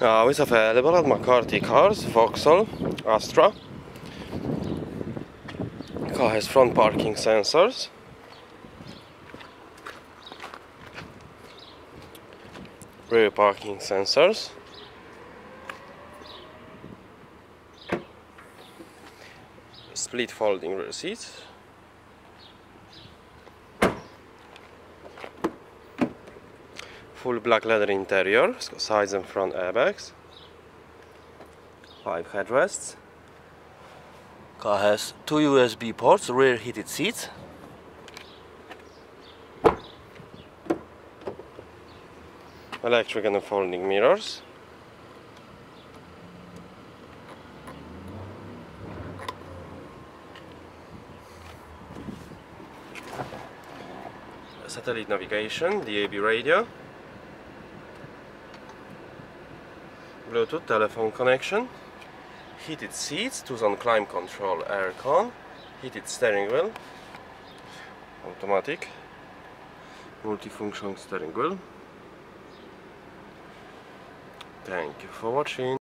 Uh, it's available at McCarthy Cars, Vauxhall, Astra. Car has front parking sensors. Rear parking sensors. Split folding rear seats. Full black leather interior, sides and front airbags. Five headrests. Car has two USB ports, rear heated seats. Electric and folding mirrors. Satellite navigation, DAB radio. Bluetooth telephone connection, heated seats, two-zone climb control aircon, heated steering wheel, automatic, multifunction steering wheel. Thank you for watching.